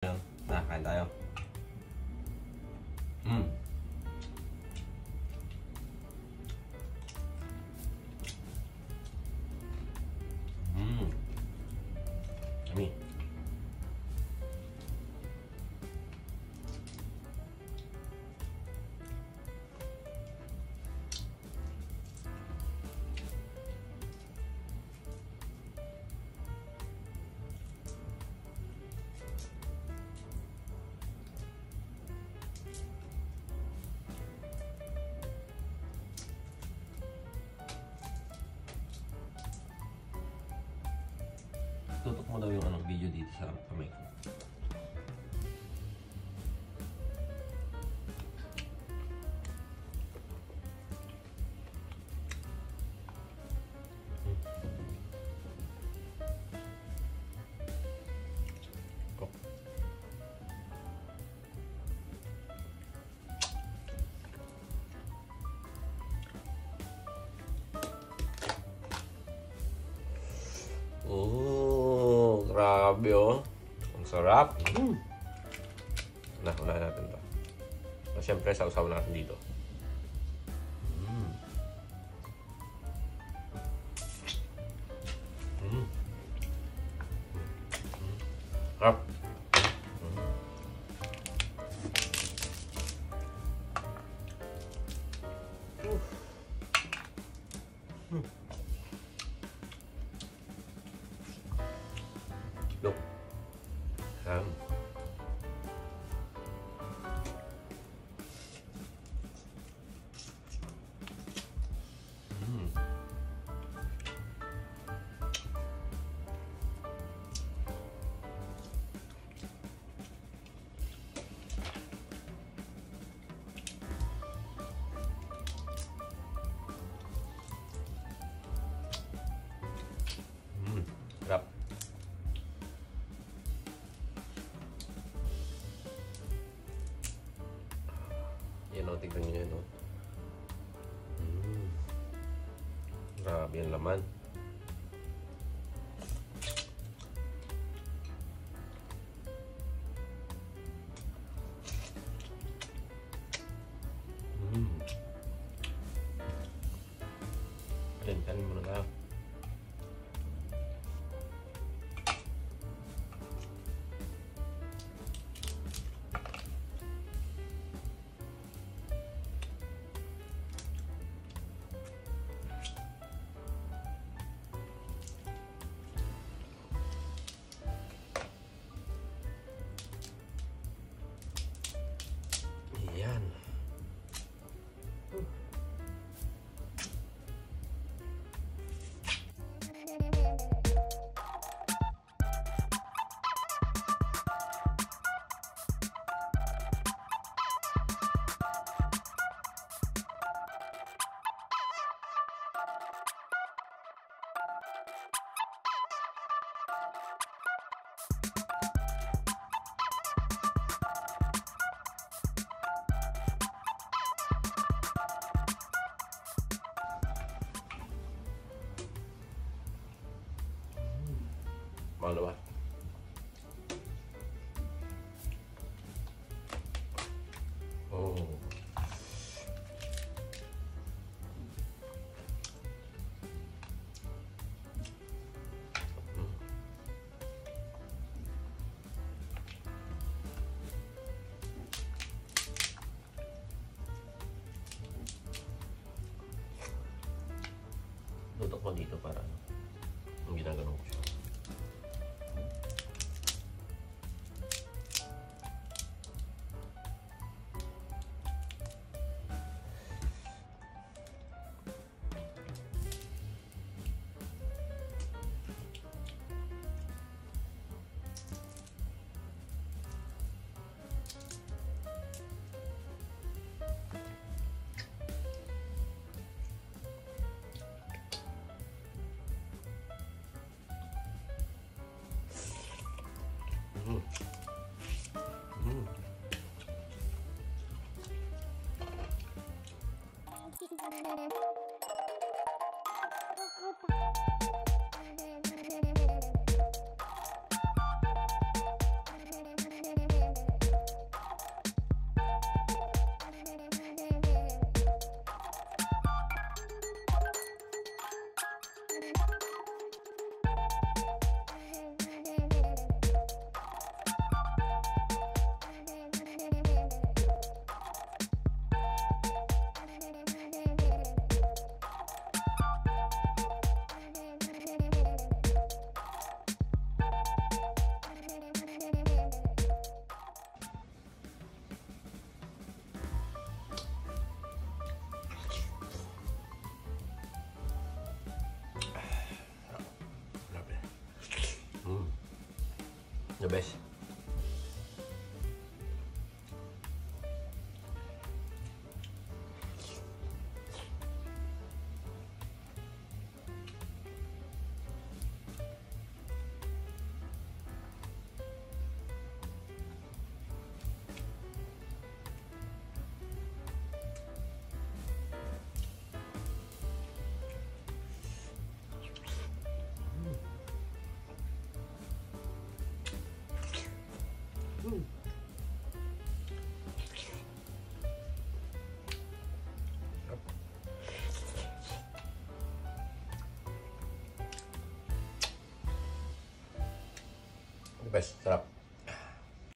Na, kain tayo. Mm. Mm. Yummy. Tutok mo daw yung ano, video dito sa grabe oh. Ang sarap. Mm. Na, unahin natin to. So, Siyempre, sausaw natin dito. Mm. Mm. Mm. Sarap. Look. Tignan nyo yan. Mm. Grabe yung laman. Mm. Kanin muna tayo. Ba? Oh. Tutok mo dito para ano, yung ginagawa ko fruta. De baisse. ました。